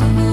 possible.